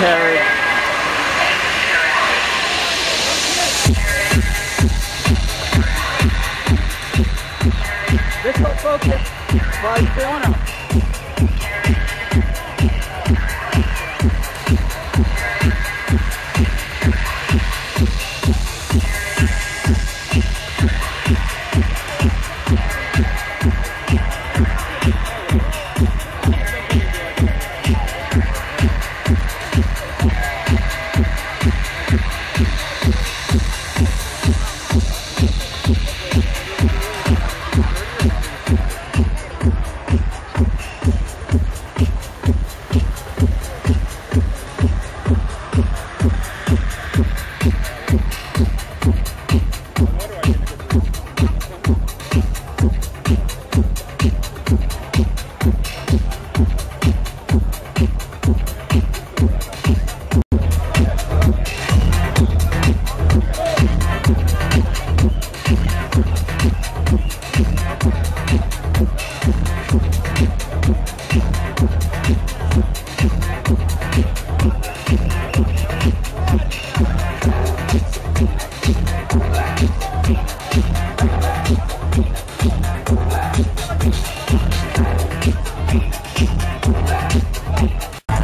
carriage. This will focus. Five, two,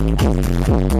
頑張れ頑張れ。